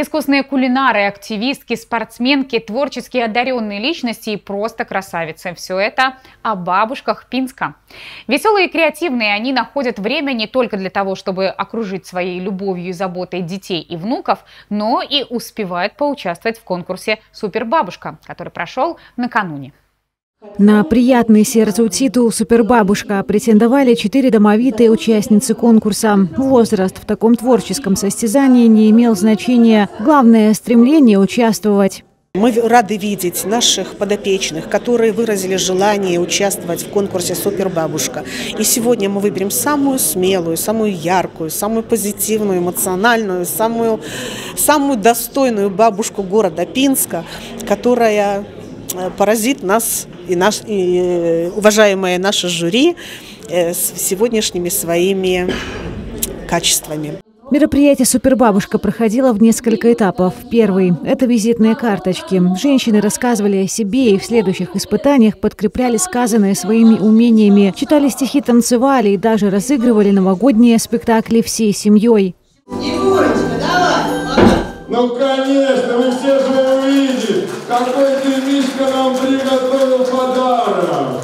Искусные кулинары, активистки, спортсменки, творчески одаренные личности и просто красавицы. Все это о бабушках Пинска. Веселые и креативные они находят время не только для того, чтобы окружить своей любовью и заботой детей и внуков, но и успевают поучаствовать в конкурсе «Супербабушка», который прошел накануне. На приятный сердцу титул «Супербабушка» претендовали четыре домовитые участницы конкурса. Возраст в таком творческом состязании не имел значения. Главное – стремление участвовать. Мы рады видеть наших подопечных, которые выразили желание участвовать в конкурсе «Супербабушка». И сегодня мы выберем самую смелую, самую яркую, самую позитивную, эмоциональную, самую, самую достойную бабушку города Пинска, которая э, поразит нас и, наш, и э, уважаемое наше жюри э, с сегодняшними своими качествами. Мероприятие «Супербабушка» проходило в несколько этапов. Первый – это визитные карточки. Женщины рассказывали о себе и в следующих испытаниях подкрепляли сказанное своими умениями, читали стихи, танцевали и даже разыгрывали новогодние спектакли всей семьей. Егорочка, давай! Ну, конечно, вы все же какой ты, Мишка, нам приготовил подарок.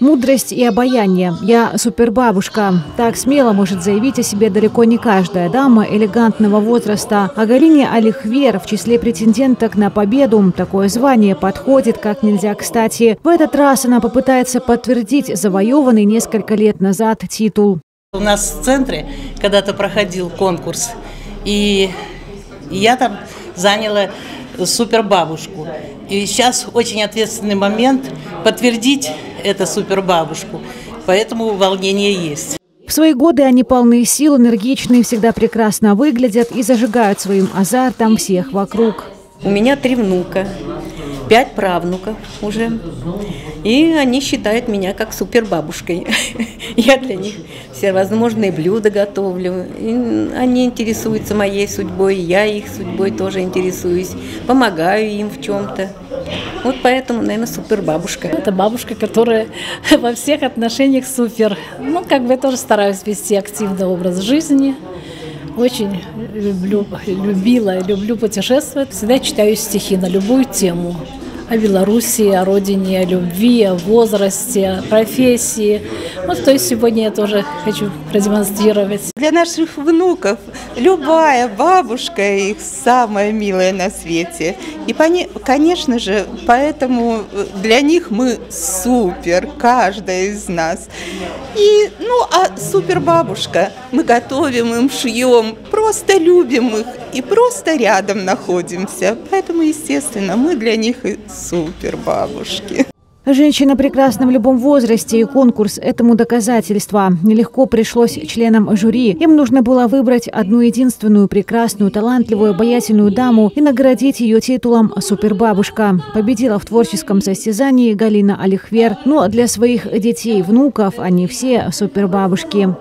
Мудрость и обаяние. Я супербабушка. Так смело может заявить о себе далеко не каждая дама элегантного возраста. А Галине Алихвер в числе претенденток на победу такое звание подходит как нельзя кстати. В этот раз она попытается подтвердить завоеванный несколько лет назад титул. У нас в центре когда-то проходил конкурс, и я там заняла супербабушку. И сейчас очень ответственный момент подтвердить эту супербабушку. Поэтому волнение есть. В свои годы они полны сил, энергичные, всегда прекрасно выглядят и зажигают своим азартом всех вокруг. У меня три внука, пять правнуков уже. И они считают меня как супербабушкой. Я для них все возможные блюда готовлю. И они интересуются моей судьбой, я их судьбой тоже интересуюсь. Помогаю им в чем-то. Вот поэтому, наверное, супер бабушка. Это бабушка, которая во всех отношениях супер. Ну, как бы я тоже стараюсь вести активный образ жизни. Очень люблю, любила люблю путешествовать. Всегда читаю стихи на любую тему о Белоруссии, о родине, о любви, о возрасте, о профессии. Вот то есть сегодня я тоже хочу продемонстрировать. Для наших внуков любая бабушка их самая милая на свете. И, конечно же, поэтому для них мы супер, каждая из нас. И, ну, а супер бабушка, мы готовим им, шьем, просто любим их и просто рядом находимся. Поэтому, естественно, мы для них и супер бабушки. Женщина прекрасна в любом возрасте, и конкурс этому доказательство. Нелегко пришлось членам жюри. Им нужно было выбрать одну единственную прекрасную, талантливую, обаятельную даму и наградить ее титулом «Супербабушка». Победила в творческом состязании Галина Алихвер. Но для своих детей и внуков они все супербабушки.